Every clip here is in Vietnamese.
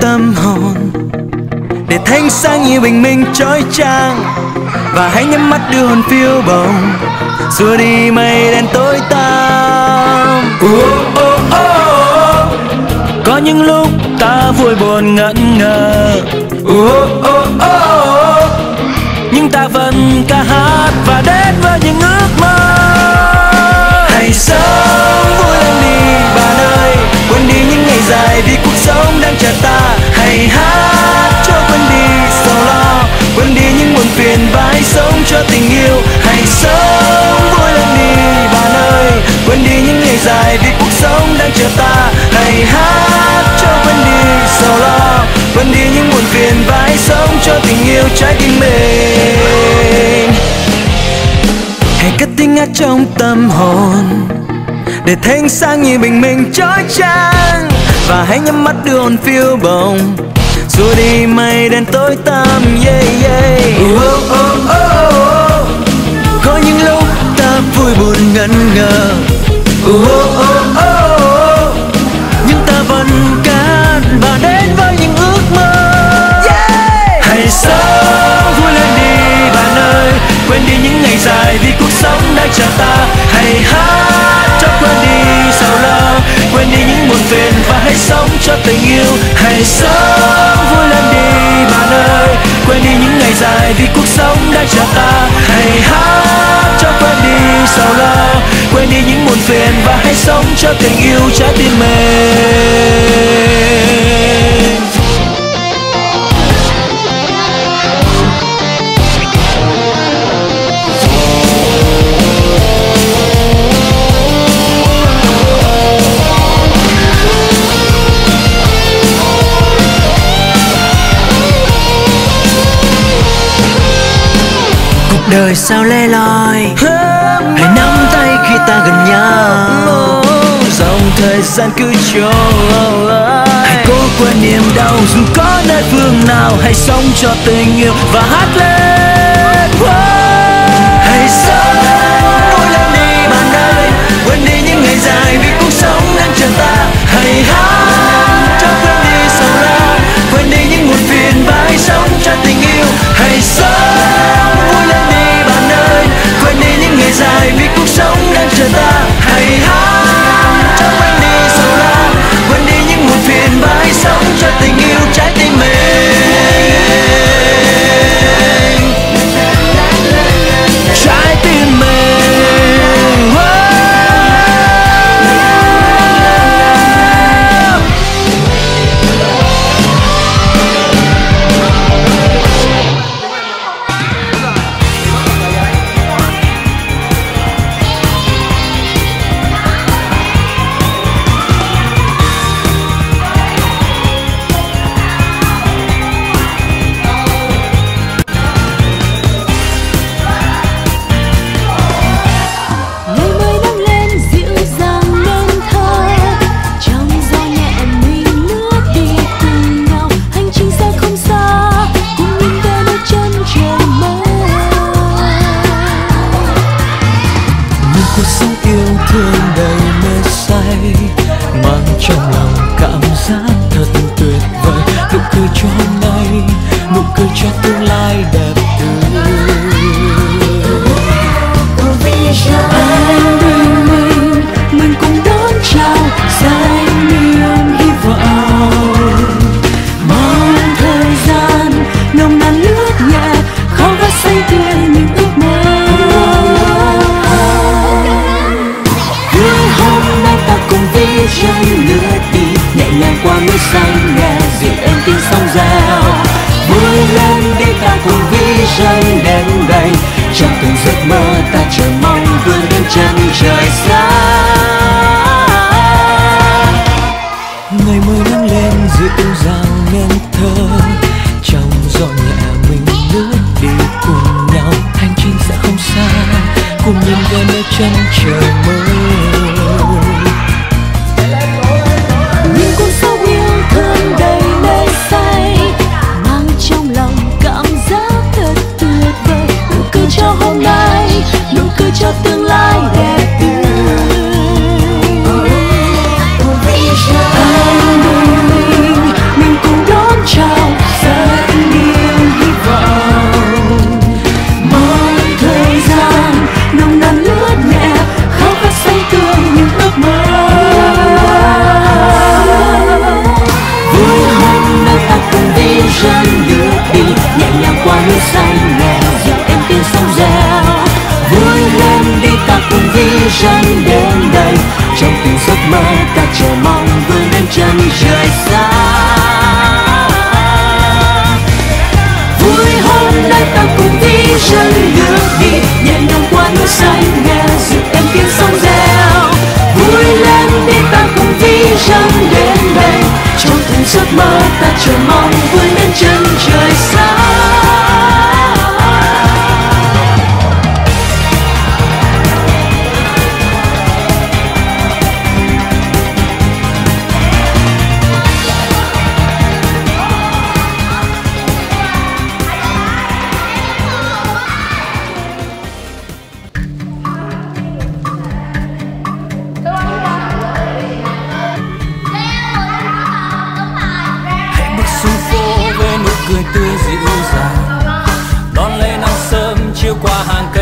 tâm hồn để thanh sáng như bình minh trói trang. Và hãy nhắm mắt đưa hồn phiêu bồng xua đi mây đen tối tăm. Oh, oh, oh, có những lúc ta vui buồn ngẩn ngơ. Oh, oh, oh, oh. nhưng ta vẫn ca hát và đến với những ước mơ. Hãy sống. Tình yêu, hãy sống vui lên đi bạn ơi quên đi những ngày dài vì cuộc sống đang chờ ta. Hãy hát cho quên đi sầu lo. Quên đi những buồn phiền và hãy sống cho tình yêu trái tim mình. Hãy cất tiếng hát trong tâm hồn để thanh sáng như bình minh trói chang và hãy nhắm mắt đưa hồn phiêu bồng xua đi mây đen tối tăm yeah yeah oh, oh, oh, oh. có những lúc ta vui buồn ngẩn ngơ oh, oh, oh. Sống đang chờ ta. Hãy hát cho quên đi sầu lo, quên đi những buồn phiền và hãy sống cho tình yêu trái tim mình đời sao lê loi? Hãy nắm tay khi ta gần nhau. Dòng thời gian cứ trôi. Hãy cố quên niềm đau dù có nơi phương nào. Hãy sống cho tình yêu và hát lên. Tiếng sóng reo. Vui lên đi ta cùng vision đến đây trong từng giấc mơ ta chờ mong vươn đến chân trời xa. Ngày mới nắng lên dưới tung giang nên thơ. Trong gió nhẹ mình bước đi cùng nhau. Hành trình sẽ không xa, cùng nhìn về nơi chân trời mới. Những cuốn sách cho tương lai đẹp. Mơ ta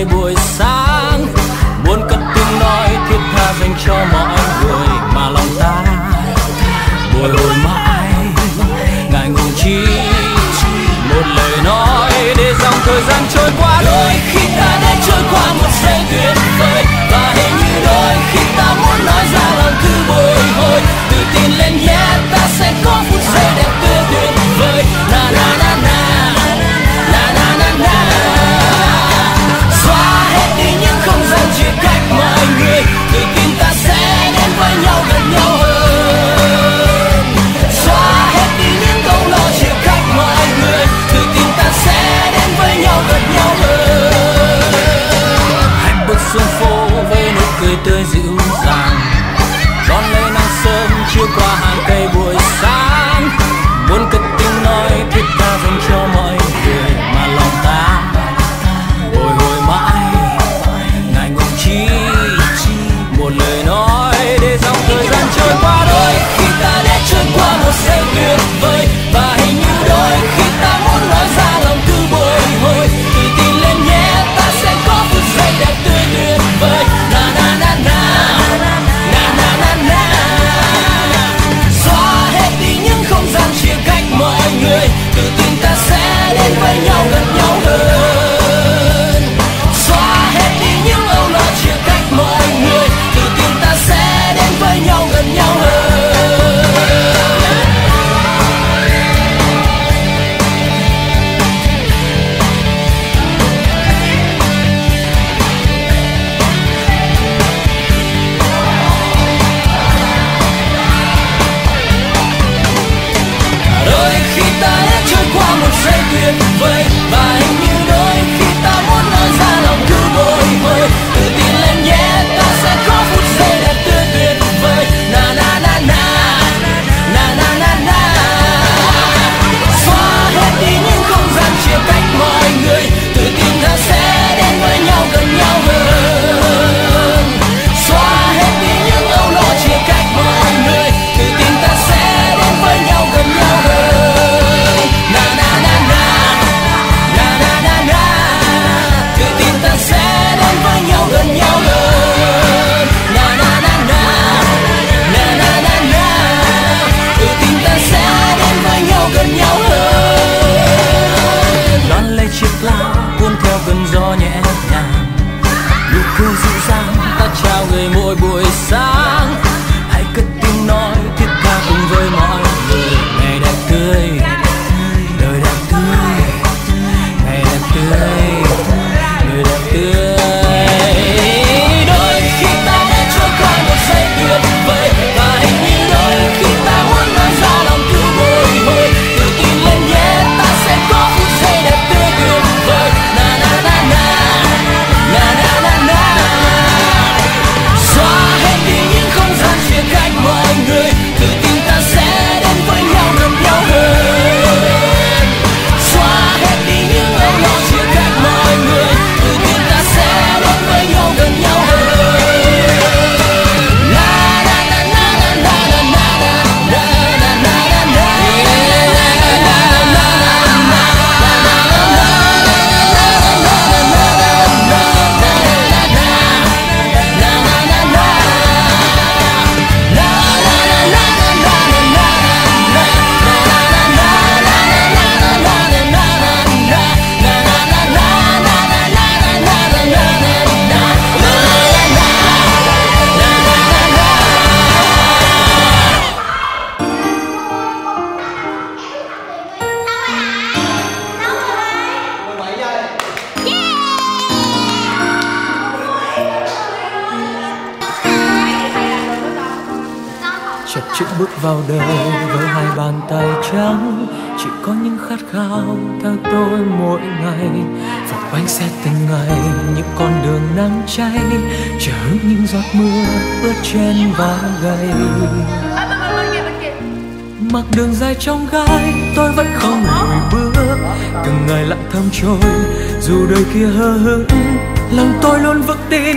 ngày buổi sáng. Muốn cất tiếng nói, thiết tha dành cho mọi người mà lòng ta buổi hồi mãi. Ngại ngùng chi, một lời nói để dòng thời gian trôi qua đôi khi tay trắng. Chỉ có những khát khao theo tôi mỗi ngày. Vòng quanh xe từng ngày, những con đường nắng cháy. Chờ những giọt mưa ướt trên vai gầy. Mặc đường dài trong gai, tôi vẫn không lùi bước. Từng ngày lặng thầm trôi, dù đời kia hờ hững, lòng tôi luôn vững tin.